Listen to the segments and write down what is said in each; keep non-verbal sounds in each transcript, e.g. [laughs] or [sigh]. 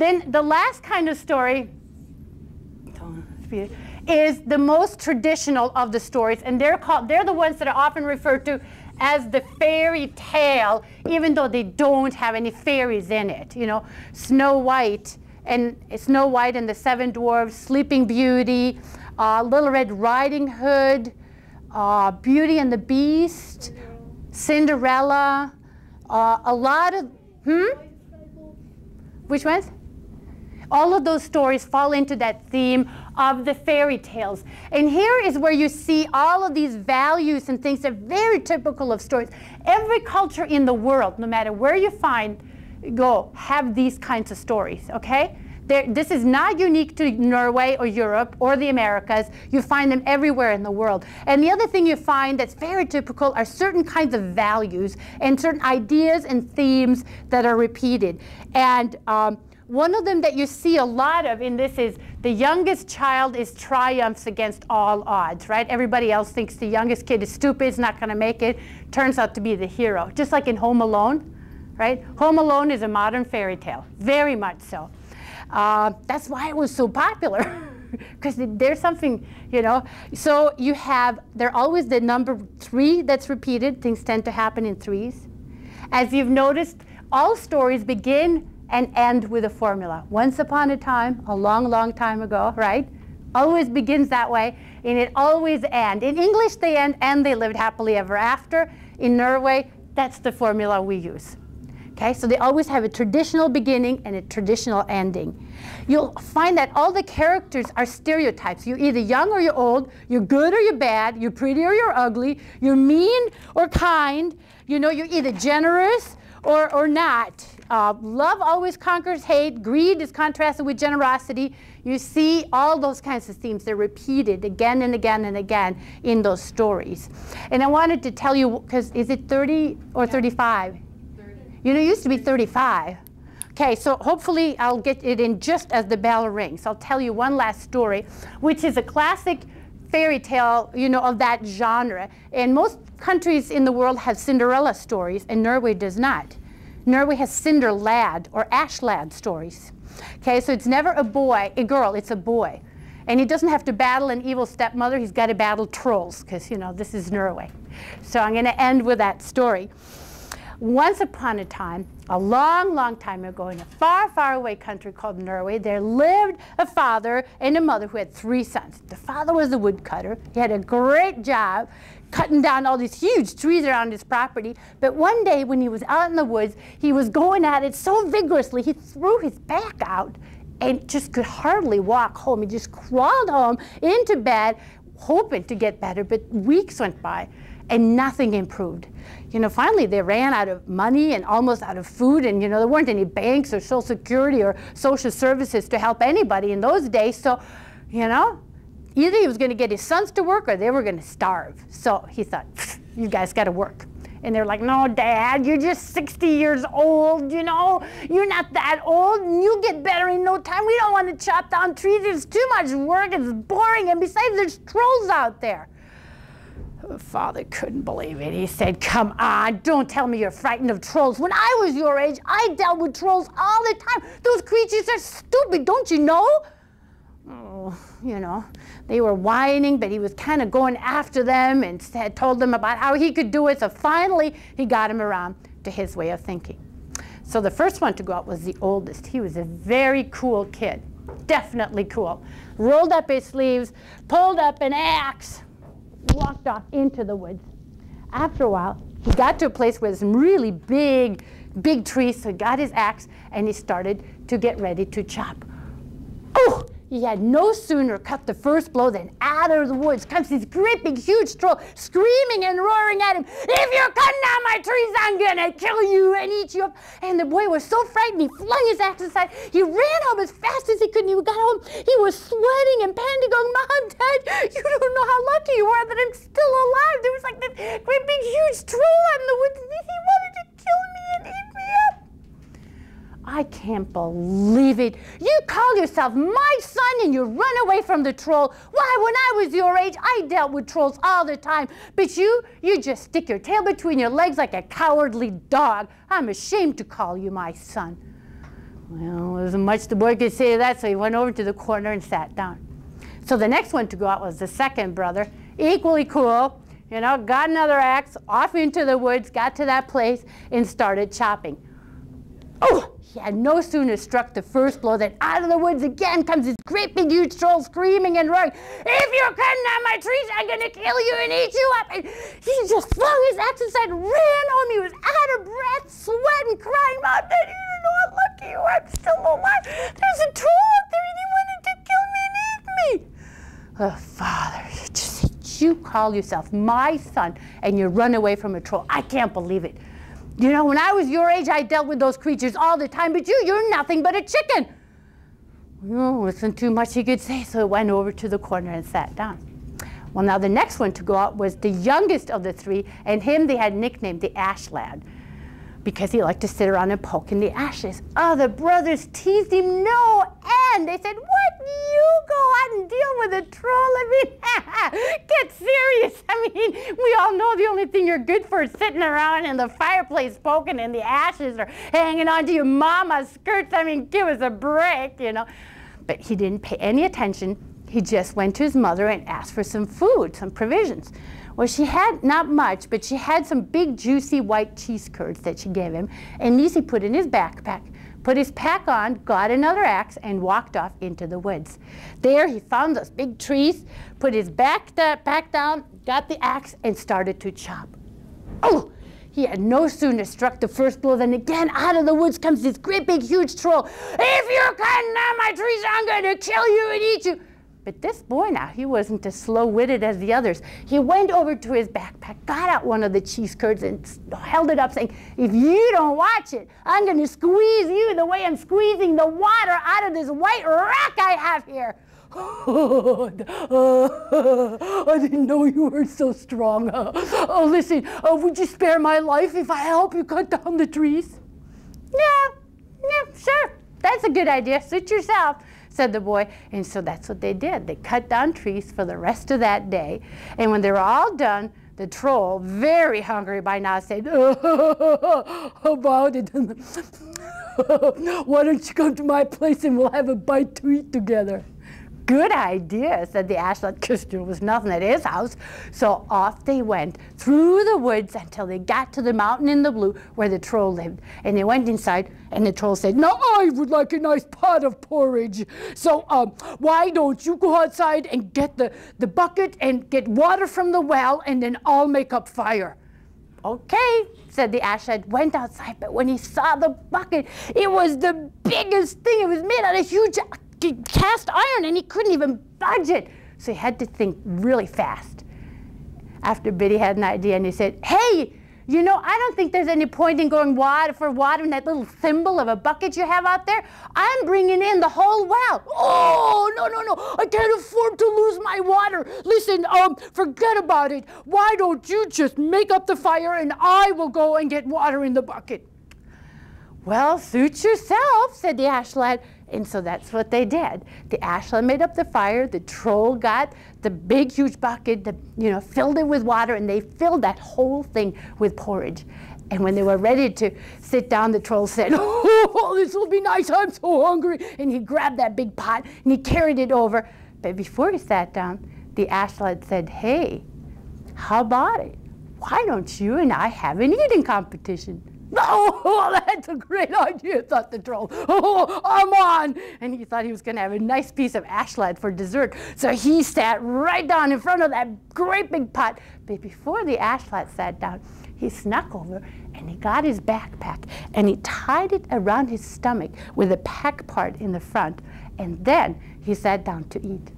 Then the last kind of story is the most traditional of the stories, and they're called they're the ones that are often referred to as the fairy tale, even though they don't have any fairies in it. You know, Snow White and Snow White and the Seven Dwarfs, Sleeping Beauty, uh, Little Red Riding Hood, uh, Beauty and the Beast, Cinderella, uh, a lot of, hmm? Which ones? All of those stories fall into that theme of the fairy tales. And here is where you see all of these values and things that are very typical of stories. Every culture in the world, no matter where you find, go, have these kinds of stories, okay? This is not unique to Norway or Europe or the Americas. You find them everywhere in the world. And the other thing you find that's very typical are certain kinds of values and certain ideas and themes that are repeated. And um, one of them that you see a lot of in this is the youngest child is triumphs against all odds, right? Everybody else thinks the youngest kid is stupid, is not going to make it. Turns out to be the hero, just like in Home Alone, right? Home Alone is a modern fairy tale, very much so. Uh, that's why it was so popular. [laughs] because there's something, you know. So you have, they're always the number three that's repeated. Things tend to happen in threes. As you've noticed, all stories begin and end with a formula. Once upon a time, a long, long time ago, right? Always begins that way, and it always ends. In English, they end and they lived happily ever after. In Norway, that's the formula we use. Okay, so they always have a traditional beginning and a traditional ending. You'll find that all the characters are stereotypes. You're either young or you're old, you're good or you're bad, you're pretty or you're ugly, you're mean or kind, you know, you're either generous or, or not. Uh, love always conquers hate. Greed is contrasted with generosity. You see all those kinds of themes. They're repeated again and again and again in those stories. And I wanted to tell you, because is it 30 or 35? 30. You know, it used to be 35. Okay, so hopefully I'll get it in just as the bell rings. I'll tell you one last story, which is a classic fairy tale, you know, of that genre. And most countries in the world have Cinderella stories, and Norway does not. Norway has Cinder Lad or Ash Lad stories. Okay, so it's never a boy, a girl, it's a boy. And he doesn't have to battle an evil stepmother, he's got to battle trolls, because, you know, this is Norway. So I'm going to end with that story. Once upon a time, a long, long time ago, in a far, far away country called Norway, there lived a father and a mother who had three sons. The father was a woodcutter. He had a great job cutting down all these huge trees around his property. But one day when he was out in the woods, he was going at it so vigorously, he threw his back out and just could hardly walk home. He just crawled home into bed, hoping to get better, but weeks went by and nothing improved. You know, finally they ran out of money and almost out of food, and you know, there weren't any banks or social security or social services to help anybody in those days. So, you know, either he was going to get his sons to work or they were going to starve. So he thought, you guys got to work. And they're like, no, Dad, you're just 60 years old, you know? You're not that old, and you'll get better in no time. We don't want to chop down trees. It's too much work. It's boring. And besides, there's trolls out there. Father couldn't believe it. He said, Come on, don't tell me you're frightened of trolls. When I was your age, I dealt with trolls all the time. Those creatures are stupid, don't you know? Oh, you know, they were whining, but he was kind of going after them and had told them about how he could do it. So finally, he got him around to his way of thinking. So the first one to go out was the oldest. He was a very cool kid, definitely cool. Rolled up his sleeves, pulled up an axe, walked off into the woods. After a while, he got to a place where there's some really big, big trees, so he got his axe and he started to get ready to chop. Oh, he had no sooner cut the first blow than out of the woods comes this big huge troll screaming and roaring at him, If you're cutting down my trees, I'm gonna kill you and eat you up. And the boy was so frightened, he flung his axe aside. He ran home as fast he got home. He was sweating and panting, going, Mom, Dad, you don't know how lucky you are that I'm still alive. There was like this great big huge troll in the woods, he wanted to kill me and eat me up. I can't believe it. You call yourself my son and you run away from the troll. Why, when I was your age, I dealt with trolls all the time. But you, you just stick your tail between your legs like a cowardly dog. I'm ashamed to call you my son. Well, there wasn't much the boy could say to that, so he went over to the corner and sat down. So the next one to go out was the second brother, equally cool, you know, got another axe, off into the woods, got to that place, and started chopping. Oh, he had no sooner struck the first blow than out of the woods again comes this great big huge troll screaming and roaring, If you're cutting down my trees, I'm going to kill you and eat you up. And he just flung his axe aside, ran home. He was out of breath, sweating, crying out, Dad, you don't know how lucky you. I'm still alive. There's a troll up there and he wanted to kill me and eat me. Oh, Father, just you call yourself my son and you run away from a troll. I can't believe it. You know, when I was your age, I dealt with those creatures all the time, but you, you're nothing but a chicken. Oh, wasn't too much he could say, so he went over to the corner and sat down. Well, now the next one to go out was the youngest of the three, and him they had nicknamed the Ash Lad because he liked to sit around and poke in the ashes. Other brothers teased him no end. They said, what, you go out and deal with a troll? I mean, [laughs] get serious. I mean, we all know the only thing you're good for is sitting around in the fireplace poking in the ashes or hanging onto your mama's skirts. I mean, give us a break, you know. But he didn't pay any attention. He just went to his mother and asked for some food, some provisions. Well, she had not much, but she had some big, juicy white cheese curds that she gave him, and he put in his backpack, put his pack on, got another axe, and walked off into the woods. There he found those big trees, put his back, back down, got the axe, and started to chop. Oh! He had no sooner struck the first blow than again out of the woods comes this great big huge troll. If you're cutting down my trees, I'm going to kill you and eat you. But this boy now, he wasn't as slow-witted as the others. He went over to his backpack, got out one of the cheese curds and held it up saying, if you don't watch it, I'm going to squeeze you the way I'm squeezing the water out of this white rock I have here. Oh, [laughs] I didn't know you were so strong. [laughs] Oh, listen, uh, would you spare my life if I help you cut down the trees? Yeah, yeah, sure. That's a good idea. Suit yourself said the boy. And so that's what they did. They cut down trees for the rest of that day. And when they were all done, the troll, very hungry by now, said, [laughs] oh, about it. [laughs] Why don't you come to my place and we'll have a bite to eat together? Good idea, said the Ash Lad, because there was nothing at his house. So off they went through the woods until they got to the mountain in the blue where the troll lived. And they went inside, and the troll said, Now I would like a nice pot of porridge. So um, why don't you go outside and get the, the bucket and get water from the well, and then I'll make up fire. Okay, said the ash went outside, but when he saw the bucket, it was the biggest thing. It was made out of huge cast iron and he couldn't even budge it. So he had to think really fast. After Biddy had an idea and he said, hey, you know, I don't think there's any point in going water for water in that little thimble of a bucket you have out there. I'm bringing in the whole well. Oh, no, no, no. I can't afford to lose my water. Listen, um, forget about it. Why don't you just make up the fire and I will go and get water in the bucket? Well, suit yourself, said the ash lad. And so that's what they did. The ash lad made up the fire, the troll got the big huge bucket, the, you know, filled it with water, and they filled that whole thing with porridge. And when they were ready to sit down, the troll said, [laughs] Oh, this will be nice, I'm so hungry. And he grabbed that big pot and he carried it over. But before he sat down, the ash lad said, Hey, how about it? Why don't you and I have an eating competition? Oh, [laughs] that's a great idea, thought the troll. [laughs] Oh, I'm on. And he thought he was going to have a nice piece of ash lad for dessert. So he sat right down in front of that great big pot. But before the ash lad sat down, he snuck over and he got his backpack and he tied it around his stomach with a pack part in the front. And then he sat down to eat.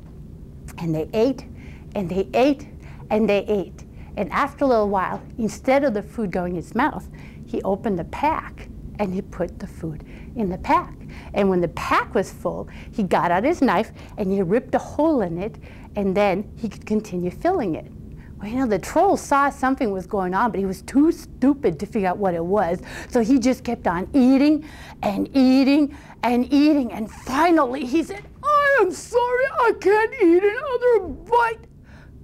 And they ate and they ate and they ate. And after a little while, instead of the food going in his mouth, he opened the pack and he put the food in the pack. And when the pack was full, he got out his knife and he ripped a hole in it, and then he could continue filling it. Well, you know, the troll saw something was going on, but he was too stupid to figure out what it was. So he just kept on eating and eating and eating. And finally he said, I am sorry, I can't eat another bite.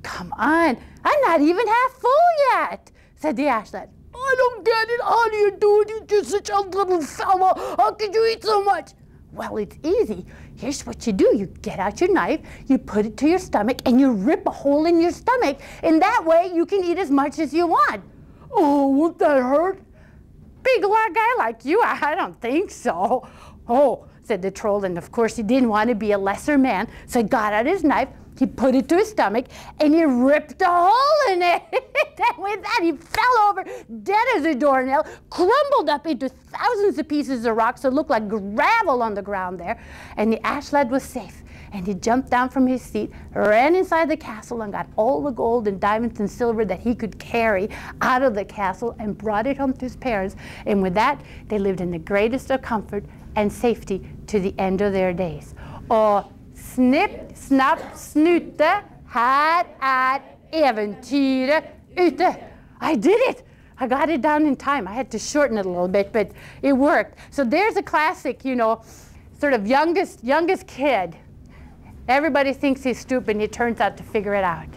Come on, I'm not even half full yet, said the ash lad. I don't get it. How do you do it? You're just such a little fella. How could you eat so much? Well, it's easy. Here's what you do. You get out your knife, you put it to your stomach, and you rip a hole in your stomach. And that way you can eat as much as you want. Oh, won't that hurt? Big guy like you? I don't think so. Oh, said the troll, and of course he didn't want to be a lesser man, so he got out his knife, he put it to his stomach, and he ripped a hole in it. [laughs] and with that, he fell over, dead as a doornail, crumbled up into thousands of pieces of rock, so it looked like gravel on the ground there, and the ash lad was safe. And he jumped down from his seat, ran inside the castle, and got all the gold and diamonds and silver that he could carry out of the castle and brought it home to his parents. And with that, they lived in the greatest of comfort and safety to the end of their days. Och snipp, snapp, snute, här är er äventyret ute. I did it! I got it down in time. I had to shorten it a little bit, but it worked. So there's a classic, you know, sort of youngest, youngest kid. Everybody thinks he's stupid, and he turns out to figure it out.